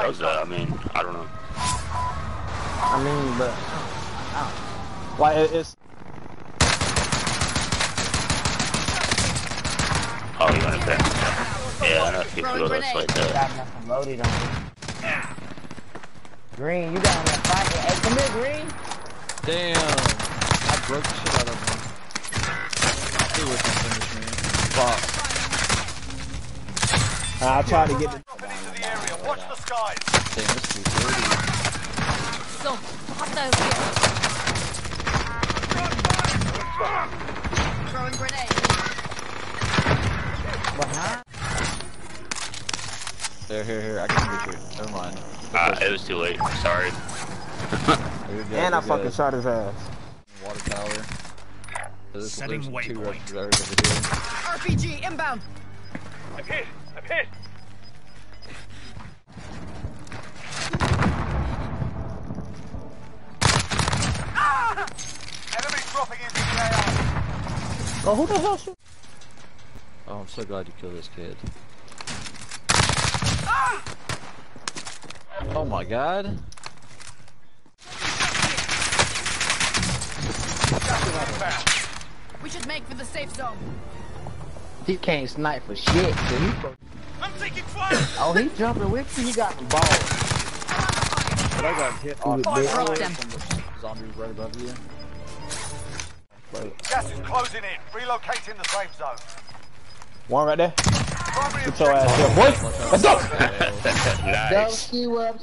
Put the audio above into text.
safe does that? I mean, I don't know. I mean, but like it- it's Oh, you want to bet? Yeah, I know people Throwing that's like that. got nothing loaded on it. Green, you got on that fight. Hey, come here, Green. Damn. I broke the shit out of him. He was gonna finish me. Fuck. Uh, I tried to get the Watch the skies. Damn, this dude's dirty. So, hostile here. Throwing grenade. Behind. Here, here, here. I can finish it. Never mind. Uh, it was too late. Sorry. Good, and I fucking shot his ass. Water tower. So Setting waypoint. reserves over here. RPG inbound. I'm hit. I'm hit. Oh, who the hell shoot? Oh, I'm so glad you killed this kid. Oh my god. We should make for the safe zone. He can't snipe for shit. dude. He I'm taking fire. oh, he jumping with you. He got the ball. But I got hit off Broke them. zombies right above you. Gas is closing in. Relocating the safe zone. One right there. Primary Get your ass here, boy. Let's go. nice. You up.